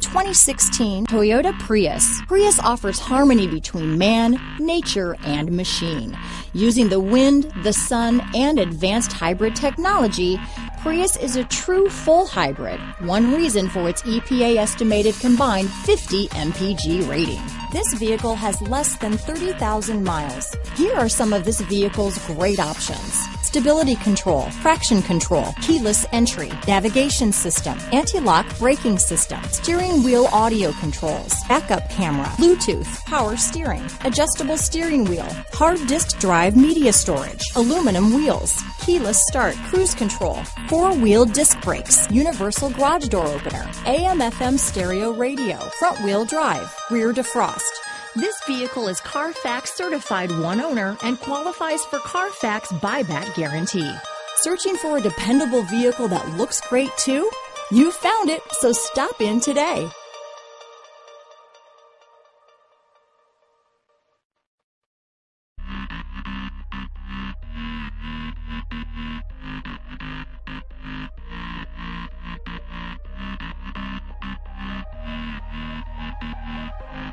2016 Toyota Prius. Prius offers harmony between man, nature, and machine. Using the wind, the sun, and advanced hybrid technology, Prius is a true full hybrid, one reason for its EPA estimated combined 50 mpg rating. This vehicle has less than 30,000 miles. Here are some of this vehicle's great options. Stability control, traction control, keyless entry, navigation system, anti-lock braking system, steering wheel audio controls, backup camera, Bluetooth, power steering, adjustable steering wheel, hard disk drive media storage, aluminum wheels, keyless start, cruise control, four-wheel disc brakes, universal garage door opener, AM FM stereo radio, front wheel drive, rear defrost. This vehicle is Carfax certified one owner and qualifies for Carfax buyback guarantee. Searching for a dependable vehicle that looks great too? You found it, so stop in today.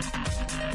はい。